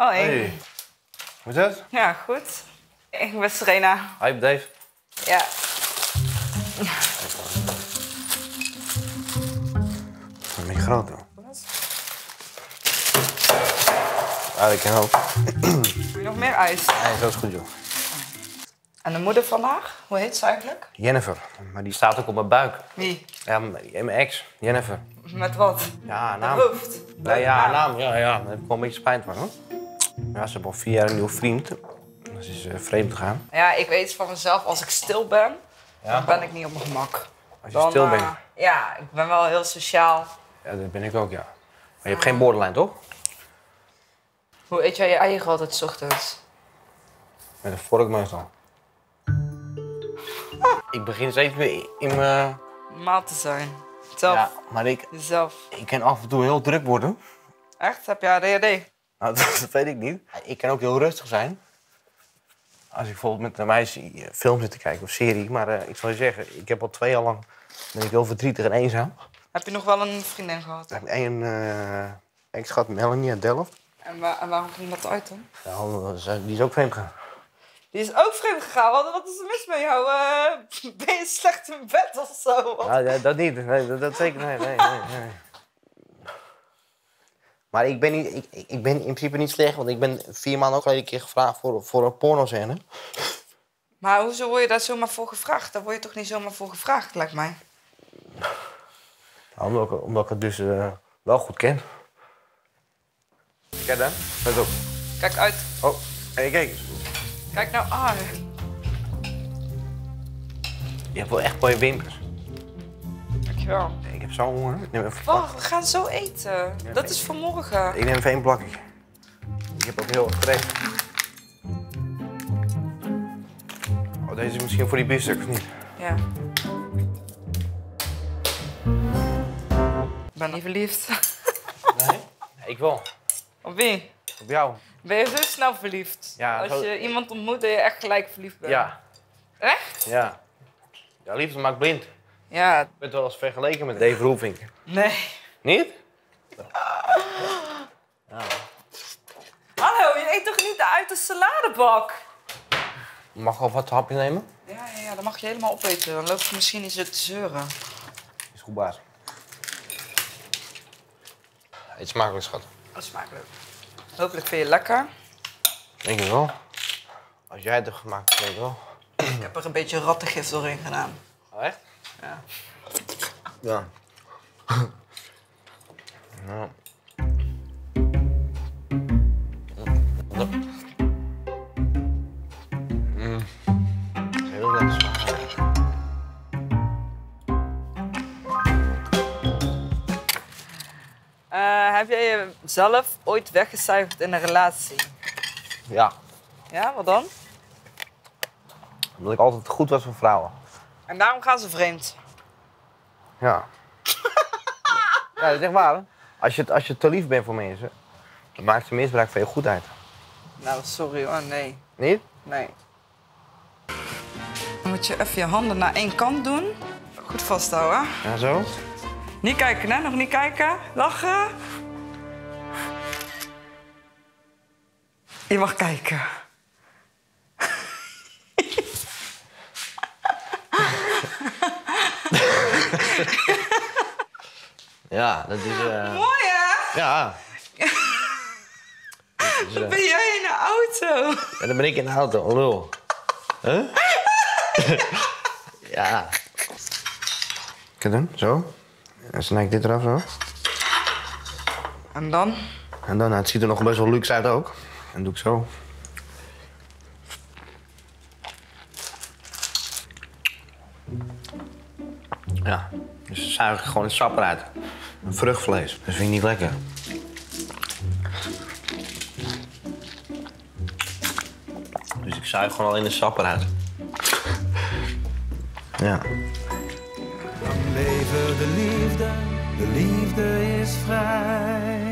Oh. Hey. Hoe is het? Ja, goed. Ik ben Serena. Hi, Dave. Ja. Een beetje groot, hoor. Ja, ik ken ook. Heb je nog meer ijs? Nee, zo is goed, joh. En de moeder van haar? Hoe heet ze eigenlijk? Jennifer. Maar die staat ook op mijn buik. Wie? Ja, mijn ex, Jennifer. Met wat? Ja, naam. hoofd. Ja, ja, naam. Ja, ja. Daar heb ik wel een beetje spijt van, hoor. Ja, ze heeft al vier jaar een nieuwe vriend. Ze is vreemd gegaan. Ja, ik weet van mezelf, als ik stil ben, Ja? dan ben ik niet op mijn gemak. Als je Dan, stil eh, bent. ja, ik ben wel heel sociaal. Ja, dat ben ik ook, ja. Maar je hebt geen borderline, toch? Hoe eet jij je eigen altijd 's ochtends? Met een vork meestal. Ik begin steeds meer in mijn... Normaal te zijn. Zelf. Ja, maar ik, Jezelf. ik kan af en toe heel druk worden. Echt? Heb je ADHD? Nou, dat weet ik niet. Ik kan ook heel rustig zijn. Als ik bijvoorbeeld met een meisje eh, film zit te kijken of serie. Maar eh, ik zal je zeggen, ik heb al twee jaar lang... ben ik heel verdrietig en eenzaam. Heb je nog wel een vriendin gehad? Ik heb één eh ex gehad, Melanie uit Delft. En, wa- en waarom ging dat uit dan? Nou, ze- die is ook vreemd gegaan. Die is ook vreemd gegaan. Wat, wat is er mis met jou? Eh, ben je slecht in bed of zo? Nou, ja, dat niet. Nee, dat, dat zeker. Nee, nee, nee, nee. Maar ik ben, niet, ik, ik- ben in principe niet slecht, want ik ben vier maanden ook geleden een keer gevraagd voor, voor een pornoscène. Maar hoezo word je daar zomaar voor gevraagd? Daar word je toch niet zomaar voor gevraagd, lijkt mij. Nou, omdat, ik, omdat ik het dus eh, wel goed ken. Kijk dan, let op. Kijk uit. Oh, hey, kijk. Kijk nou aan. Je hebt wel echt mooie wimpers. Dankjewel. Heb zo'n honger. Ik neem even, Wacht, we gaan zo eten. Dat is voor morgen. ik neem even één plakje. Ik heb ook heel erg trek. Oh, deze is misschien voor die biefstuk of niet? Ja. Ik ben niet verliefd. Nee? Ik wel. Op wie? Op jou. Ben je zo snel verliefd? Ja, Als zo- je iemand ontmoet dat je echt gelijk verliefd bent. Ja. Echt? Ja. Ja, liefde maakt blind. Ja. Ik ben wel eens vergeleken met Dave Roelvink. Nee. Niet? Hallo, je eet toch niet uit de saladebak? Mag ik al wat hapje nemen? Ja, ja, ja, dan mag je helemaal opeten. Dan loop je misschien niet zo te zeuren. Is goed, baas. Eet smakelijk, schat. Dat is smakelijk. Hopelijk vind je het lekker. Denk ik wel. Als jij het hebt gemaakt, denk ik wel. Ik heb er een beetje rattengif doorheen gedaan. Oh, echt? Ja. Ja. ja. Mm. Heel lekker smakelijk. Eh, heb jij jezelf ooit weggecijferd in een relatie? Ja, Ja, wat dan? omdat ik altijd goed was voor vrouwen. En daarom gaan ze vreemd. Ja. ja, dat is echt waar. hè? Als je, als je te lief bent voor mensen, dan maakt ze misbruik van je goedheid. Nou, sorry hoor, nee. Niet? Nee. Dan moet je even je handen naar één kant doen. Goed vasthouden. Ja, zo? Niet kijken, hè? Nog niet kijken. Lachen. Je mag kijken. Ja, dat is... eh, Mooi, hè? Ja. Wat ben jij in de auto? En dan ben ik in de auto, oh, lul. Huh? ja. Kijk dan, zo. Dan snij ik dit eraf zo. En dan? En dan, nou, het ziet er nog best wel luxe uit ook. En doe ik zo. Ja, dus dan zuig ik gewoon het sap eruit. Een vruchtvlees, dat vind ik niet lekker. Dus ik zuig gewoon al in de sap eruit. Ja. Leven de liefde, de liefde is vrij.